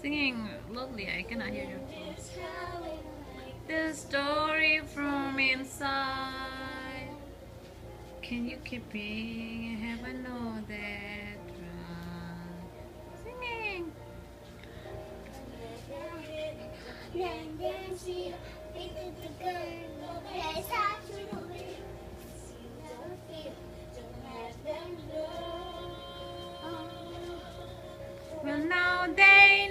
Singing loudly, I cannot hear you. The story from inside. Can you keep me? Have I know that? right? Singing. Run, dance, see, the garden. Well, now they